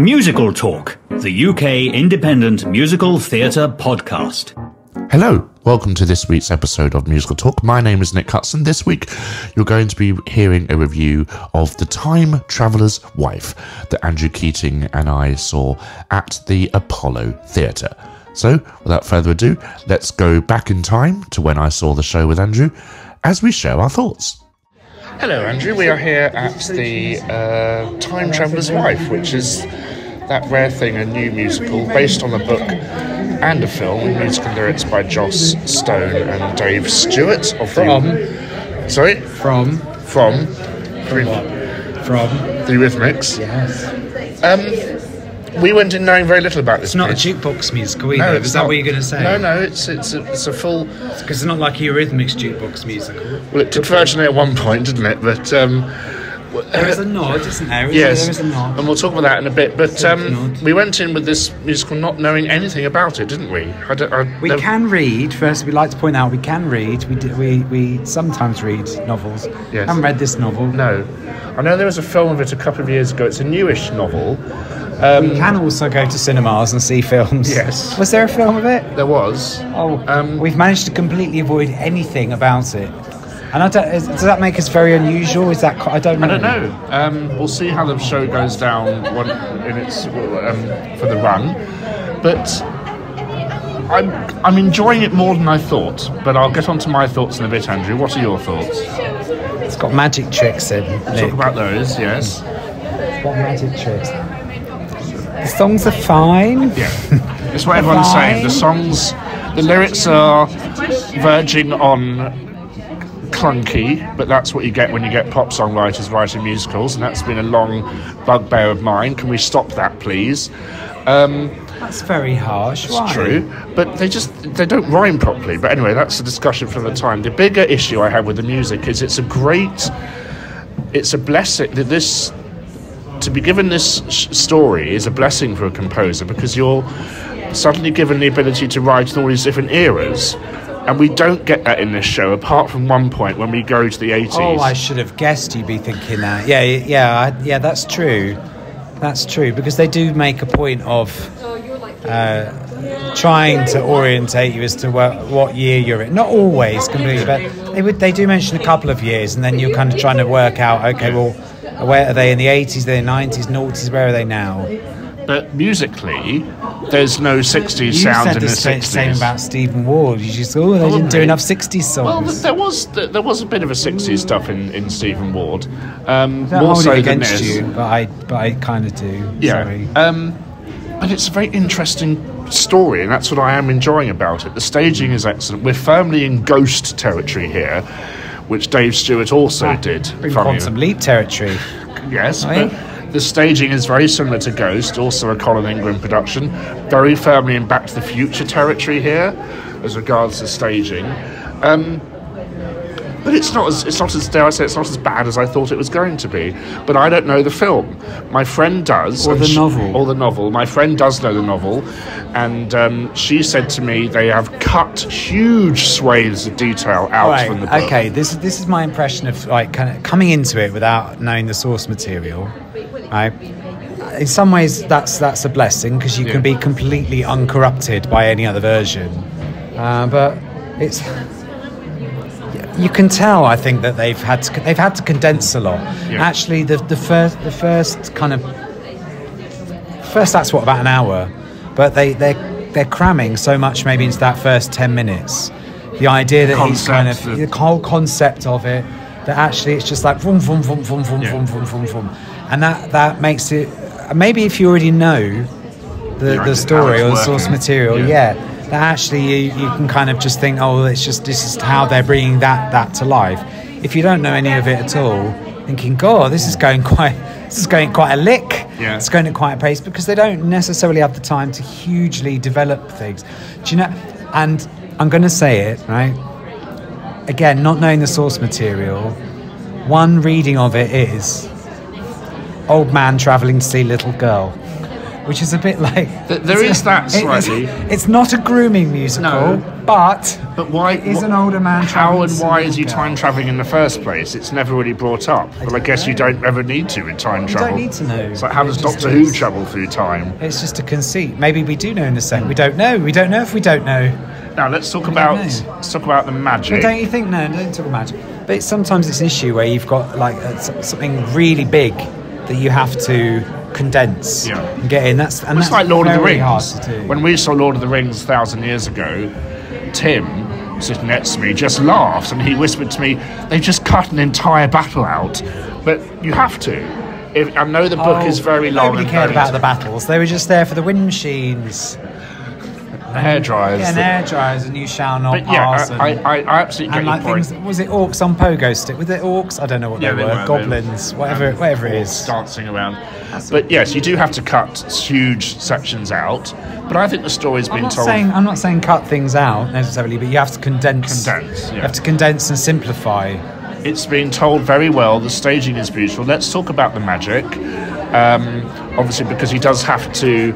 Musical Talk, the UK independent musical theatre podcast. Hello, welcome to this week's episode of Musical Talk. My name is Nick Hudson. This week, you're going to be hearing a review of The Time Traveller's Wife that Andrew Keating and I saw at the Apollo Theatre. So, without further ado, let's go back in time to when I saw the show with Andrew as we share our thoughts. Hello, Andrew. We are here at the uh, Time Traveller's Wife, which is that rare thing, a new musical based on a book and a film, with musical lyrics by Joss Stone and Dave Stewart. Of From? The, sorry? From? From? From? From? The Eurythmics. Yes. Um, we went in knowing very little about this It's not a jukebox musical either. No, Is that not. what you're going to say? No, no, it's it's a, it's a full. Because it's not like a Eurythmics jukebox musical. Well, it did Virginia at one point, didn't it? But um, There is a nod, isn't there? Is Yes, There is a nod. and we'll talk about that in a bit. But um, we went in with this musical not knowing anything about it, didn't we? I I We never- can read. First, we'd like to point out we can read. We do, we we sometimes read novels. Yes. haven't read this novel. No, I know there was a film of it a couple of years ago. It's a newish novel. We can also go to cinemas and see films. Yes. Was there a film of it? There was. Oh, Um, we've managed to completely avoid anything about it. And I don't, is, does that make us very unusual? Is that I don't know. I don't know. Um, we'll see how the show goes down one, in its um, for the run, but I'm I'm enjoying it more than I thought. But I'll get on to my thoughts in a bit, Andrew. What are your thoughts? It's got magic tricks in. Talk about those. Yes. It's got magic tricks. The songs are fine. Yeah. It's what everyone's saying. The songs, the lyrics are verging on clunky, but that's what you get when you get pop songwriters writing musicals, and that's been a long bugbear of mine. Can we stop that, please? Um, That's very harsh. it's Why? true, but they just they don't rhyme properly. But anyway, that's a discussion for the time. The bigger issue I have with the music is it's a great, it's a blessing that this to be given this story is a blessing for a composer because you're suddenly given the ability to write in all these different eras. And we don't get that in this show, apart from one point when we go to the 80s. Oh, I should have guessed you'd be thinking that. Yeah, yeah, yeah. That's true. That's true because they do make a point of uh, trying to orientate you as to what, what year you're in. Not always completely, but they would. They do mention a couple of years, and then you're kind of trying to work out. Okay, well, where are they in the 80s? They're in the 90s, noughties. Where are they now? but musically, there's no 60s You sound said in the the sa- 60s. same about Stephen Ward. You just oh, they didn't do enough 60s Well, there was there was a bit of a 60s stuff in, in Stephen Ward. Um, more so it than against this. you, but I, but I kind of do. Yeah. Um, but it's a very interesting story, and that's what I am enjoying about it. The staging is excellent. We're firmly in ghost territory here, which Dave Stewart also did. Bring from Quantum Leap territory. Yes, Right. but the staging is very similar to Ghost, also a Colin Ingram production. Very firmly in Back to the Future territory here, as regards to staging. Um, but it's not as it's not as dare I say it's not as bad as I thought it was going to be. But I don't know the film. My friend does, Or the she- novel. or the novel. My friend does know the novel, and um, she said to me they have cut huge swathes of detail out Right. from the book. Okay. This this is my impression of like kind of coming into it without knowing the source material. Right. In some ways, that's that's a blessing because you Yeah. can be completely uncorrupted by any other version. Uh, but it's you can tell. I think that they've had to they've had to condense a lot. Yeah. Actually, the the first the first kind of first that's what about an hour, but they they they're cramming so much maybe into that first ten minutes. The idea that he's kind of the- whole concept of it that actually it's just like vroom vroom vroom vroom vroom Yeah. vroom vroom vroom vroom, and that that makes it maybe if you already know the, the story or the source material, Yeah. yeah. That actually you, you can kind of just think, oh, it's just this is how they're bringing that that to life. If you don't know any of it at all, thinking, God, this is going quite this is going quite a lick. Yeah. It's going at quite a pace because they don't necessarily have the time to hugely develop things. Do you know? And I'm going to say it right again, not knowing the source material. One reading of it is old man traveling to see little girl. Which is a bit like Th- there is that it- it's- It's, not a grooming musical, No. but But why it is an older man. How and why is he time traveling in the first place? It's never really brought up. But I don't guess you don't ever need to in time You travel. don't need to know. It's like how It does Doctor Who travel through time? It's just a conceit. Maybe we do know in a second. We don't know. We don't know if we don't know. Now let's talk don't about let's talk about the But magic. don't you think? No, don't talk about it. But sometimes it's an issue where you've got like uh, s- something really big that you have to condense Yeah. and get in. That's and It's that's like Lord of the Rings. hard to do. When we saw Lord of the Rings a thousand years ago, Tim sitting next to me just laughed and he whispered to me, "They've just cut an entire battle out." But you have to. If, I know the book Oh, is very long Nobody and cared about the battles. They were just there for the wind machines. Hair dryers. Yeah, and air dryers, and you shall not But yeah, pass. I, and, I, I absolutely and get like your point. things. Was it orcs on pogo stick? Was it orcs? I don't know what Yeah, they, they were. were, they- Goblins, whatever, whatever it is. dancing around. But yes, you do have to cut huge sections out. But I think the story's I'm been not told. saying I'm not saying cut things out necessarily, but you have to condense. Condense, yeah. You have to condense and simplify. It's been told very well. The staging is beautiful. Let's talk about the magic. Um, obviously, because he does have to.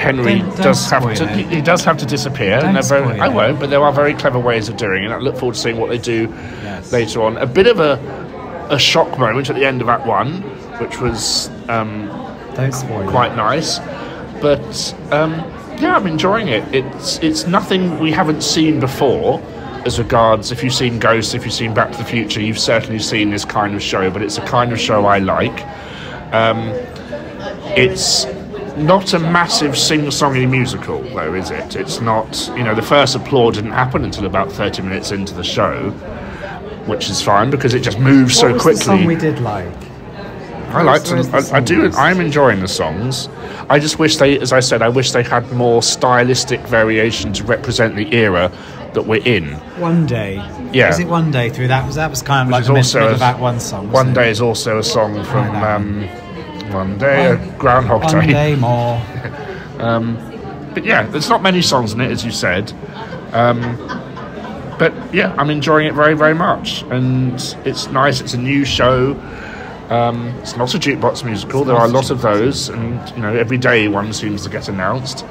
Henry Don't- don't does have to. it. He, does have to disappear. Very, I won't, but there are very clever ways of doing it. I look forward to seeing what they do Yes. later on. A bit of a a shock moment at the end of Act One, which was um, Don't spoil. it. quite nice. But um, yeah, I'm enjoying it. It's it's nothing we haven't seen before. As regards, if you've seen Ghosts, if you've seen Back to the Future, you've certainly seen this kind of show. But it's a kind of show I like. Um, it's not a massive sing-songy musical, though, is it? It's not. You know, the first applause didn't happen until about 30 minutes into the show, which is fine because it just moves What so was quickly. the song we did like? I like Where's to. I, I do. I'm enjoying the songs. I just wish they, as I said, I wish they had more stylistic variation to represent the era that we're in. One day. Yeah. Was it one day through that? Was that was kind of like is the also middle a- of that one song? One day is also a song from um, One Day, One- Groundhog? One Day. more. But yeah, there's not many songs in it, as you said. Um, but yeah, I'm enjoying it very, very much, and it's nice. It's a new show. Um, it's not a jukebox musical. There are a lot of those, and you know, every day one seems to get announced.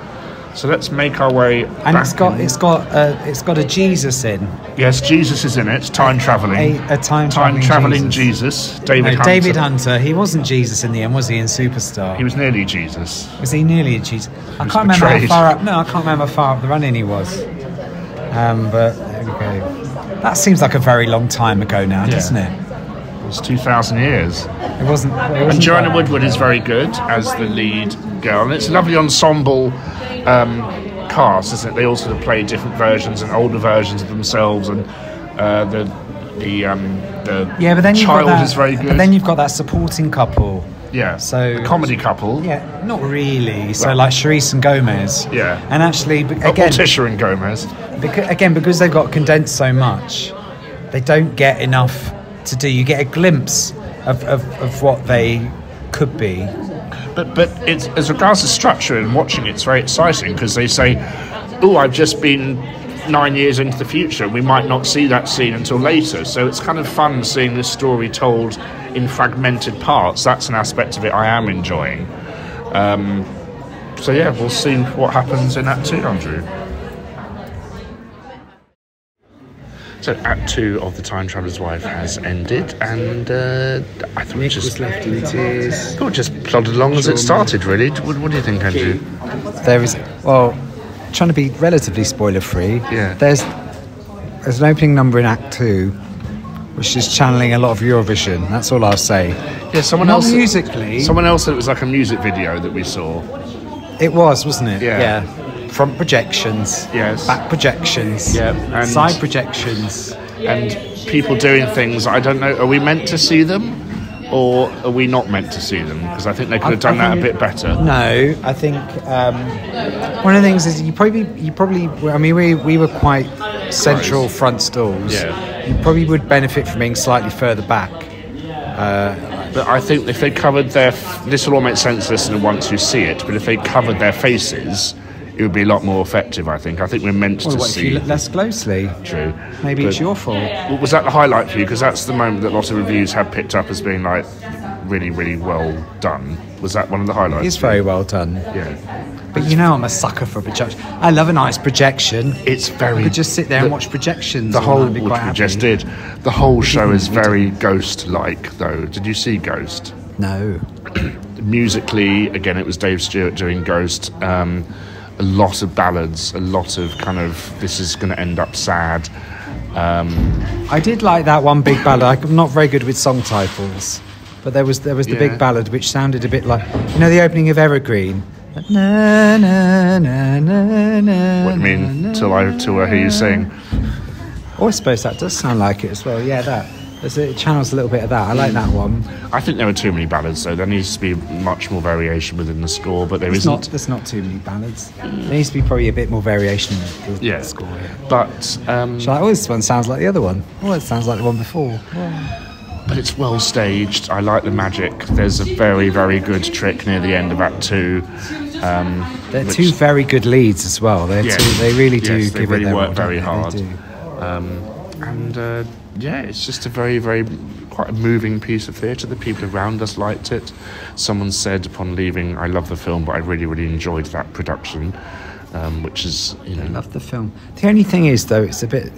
So let's make our way. And it's got in. it's got uh, it's got a Jesus in. yes, Jesus is in it. Time traveling. A, a time Time traveling Jesus. Jesus. David No, Hunter. David Hunter. He wasn't Jesus in the end, was he? In Superstar. He was nearly Jesus. Was he nearly a Jesus? I can't remember how far up. No, I can't remember how far up the running he was. Um, but there we go. That seems like a very long time ago now, doesn't it? It was 2,000 years. It wasn't. It And wasn't Joanna Woodward is very good as the lead girl, and it's a lovely ensemble um, cast, isn't it? They all sort of play different versions and older versions of themselves, and uh, the the um, the Yeah, but then you've child got that. is very good. But then you've got that supporting couple. yeah, so- a comedy couple. Yeah, not really. So Well- like Charisse and Gomez. Yeah. And actually, Oh, again, Tisha and Gomez. because, again, because they've got condensed so much, they don't get enough to do. You get a glimpse of, of, of what they could be. But but it's as regards to structure and watching, it's very exciting because they say, "Oh, I've just been." Nine years into the future, we might not see that scene until later. So it's kind of fun seeing this story told in fragmented parts. That's an aspect of it I am enjoying. Um, so yeah, we'll see what happens in Act Two, Andrew. So Act Two of The Time Traveler's Wife has ended, and uh, I thought it just left in tears. thought it just plodded along as it started. Really, what, what do you think, Andrew? There is, well, trying to be relatively spoiler free. Yeah. There's there's an opening number in Act Two, which is channeling a lot of Eurovision. That's all I'll say. Yeah, someone Not else. musically. Someone else said it was like a music video that we saw. It was, wasn't it? Yeah. Yeah. Front projections. Yes. Back projections. Yeah, and- Side projections. and people doing things. I don't know. Are we meant to see them, or are we not meant to see them? Because I think they could have I- I done that a bit better. No, I think um, one of the things is you probably you probably I mean we we were quite central front stalls. Yeah. You probably would benefit from being slightly further back. But I think if they covered their, f- this will all make sense, to listener, once you see it. But if they covered their faces, it would be a lot more effective. I think. I think we're meant Well, to what if see. you look less closely? True. Maybe it's your fault. Was that the highlight for you? Because that's the moment that lots of reviews have picked up as being like really, really well done. Was that one of the highlights? It's very well done. Yeah. But you know, I'm a sucker for a projection. I love a nice projection. It's very. I could just sit there the- and watch projections. The whole, night and be which we just did. The whole show is very ghost-like, though. Did you see Ghost? No. Musically, again, it was Dave Stewart doing Ghost. Um, a lot of ballads, a lot of kind of this is going to end up sad. Um, I did like that one big ballad. I'm not very good with song titles, but there was there was the Yeah. big ballad which sounded a bit like you know the opening of Evergreen. Na, na, na, na, na, what do you mean? na, Till I till I hear you sing. Oh, I suppose that does sound like it as well. Yeah, that. It channels a little bit of that. I like that one. I think there were too many ballads, though. There needs to be much more variation within the score, but there There's isn't. not, there's not too many ballads. There needs to be probably a bit more variation in the, yeah. the score. Yeah. But um, So like, oh, this one sounds like the other one. Oh, it sounds like the one before. but it's well staged. I like the magic. There's a very very good trick near the end of Act Two. Um, They're which- two very good leads as well. They're Yes. two, they really do Yes, they give really it their work very they? They hard. do. and uh, yeah, it's just a very, very quite a moving piece of theatre. The people around us liked it. Someone said upon leaving, "I love the film, but I really, really enjoyed that production," um, which is you know I love the film. The only thing is, though, it's a bit,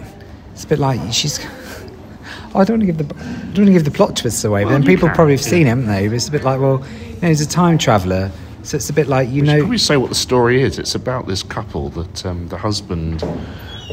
it's a bit like she's. I don't want to give the, I don't want to give the plot twists away. but then people can, probably have yeah. seen, it, haven't they? But it's a bit like, well, you know, he's a time traveller, so it's a bit like you We should know, probably say what the story is. It's about this couple that um, the husband.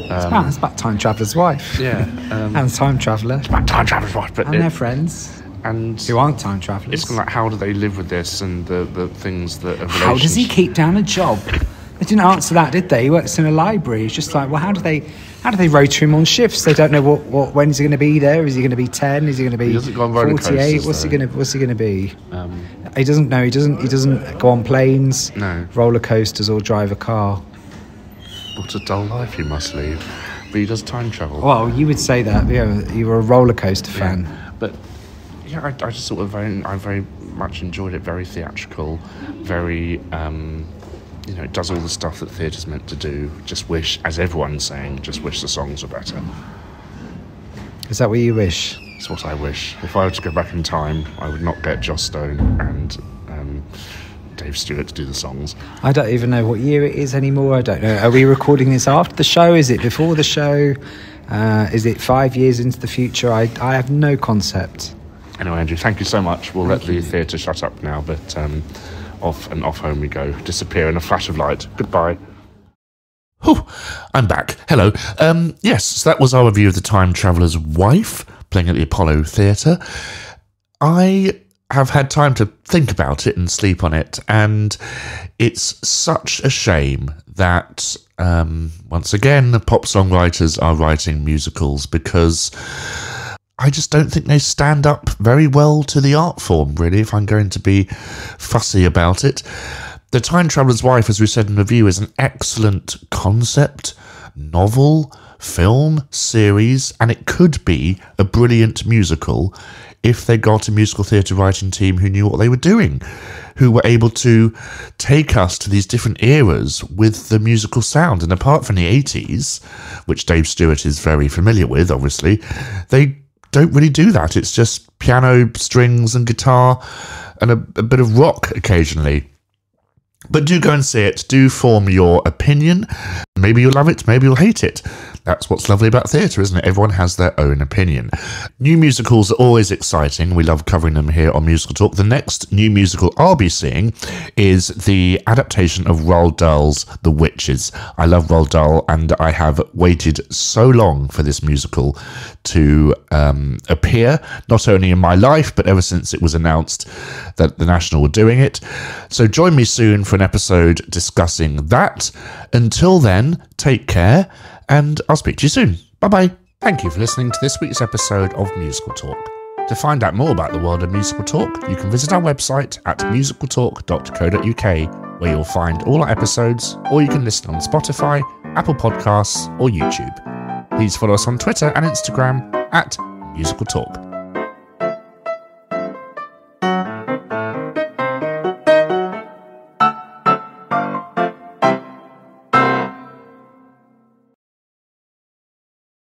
It's, about, it's about time traveller's wife Yeah, um, and time traveller It's about time travel's wife, but and it- their friends and who aren't time travellers. it's kind of like how do they live with this and the the things that. How does he keep down a job? They didn't answer that, did they? He works in a library. It's just like, well, how do they, how do they rotate him on shifts? They don't know what, what when's he going to be there? Is he going to be ten? Is he going to be He doesn't go on roller forty-eight? What's he going to What's he going to be? Um, He doesn't know. He doesn't. He doesn't go on planes, No. roller coasters, or drive a car. What a dull life you must lead. But he does time travel. Well, you would say that. Yeah, you were a roller coaster fan. But yeah, I, I just sort of very, I very much enjoyed it. Very theatrical, very, um, you know, it does all the stuff that theatre's meant to do. Just wish, as everyone's saying, just wish the songs were better. Is that what you wish? It's what I wish. If I were to go back in time, I would not get Joss Stone and um, Dave Stewart to do the songs. I don't even know what year it is anymore. I don't know. Are we recording this after the show? Is it before the show? Uh, is it five years into the future? I, I have no concept. Anyway, Andrew, thank you so much. We'll let the theatre shut up now, but um, off and off home we go. Disappear in a flash of light. Goodbye. Whew, I'm back. Hello. Um, yes, so that was our review of The Time Traveller's Wife, playing at the Apollo Theatre. I have had time to think about it and sleep on it, and it's such a shame that, um, once again, the pop songwriters are writing musicals because I just don't think they stand up very well to the art form, really, if I'm going to be fussy about it. The Time Traveller's Wife, as we said in the review, is an excellent concept, novel, film, series, and it could be a brilliant musical if they got a musical theatre writing team who knew what they were doing, who were able to take us to these different eras with the musical sound. And apart from the 80s, which Dave Stewart is very familiar with, obviously, they don't really do that. It's just piano, strings, and guitar, and a, a bit of rock occasionally. But do go and see it. Do form your opinion. Maybe you'll love it, maybe you'll hate it. That's what's lovely about theatre, isn't it? Everyone has their own opinion. New musicals are always exciting. We love covering them here on Musical Talk. The next new musical I'll be seeing is the adaptation of Roald Dahl's The Witches. I love Roald Dahl, and I have waited so long for this musical to um, appear, not only in my life, but ever since it was announced that the National were doing it. So join me soon for an episode discussing that. Until then, take care, and I'll speak to you soon. Bye bye. Thank you for listening to this week's episode of Musical Talk. To find out more about the world of musical talk, you can visit our website at musicaltalk.co.uk, where you'll find all our episodes, or you can listen on Spotify, Apple Podcasts, or YouTube. Please follow us on Twitter and Instagram at Musical Talk.